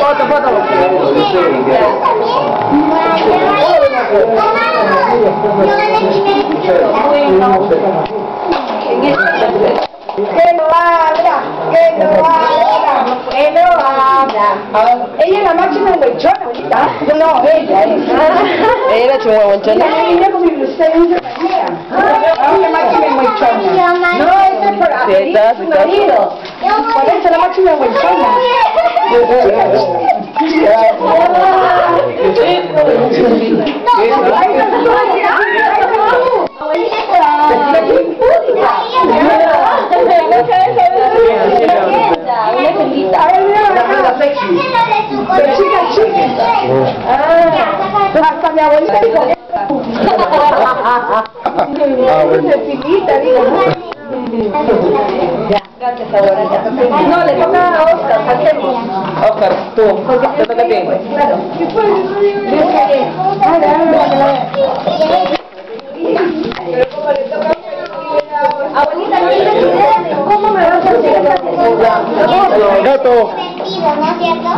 Bota, bota. Que lo abra, que lo abra, que lo abra. Ella es la máxima huechona, ¿verdad? No, ella es. Ella es. La niña con mi blusera en María. Es la máxima huechona. No, ese es sí, su marido. Por eso es la máxima huechona. Hasta mi abuelita dijo, Cecilita, digo. No, le toca a Oscar, saltemos. Oscar, tú. Te toca a ti. Abuelita, no tienes idea de cómo me vas a hacer. Gato. ¿no es cierto?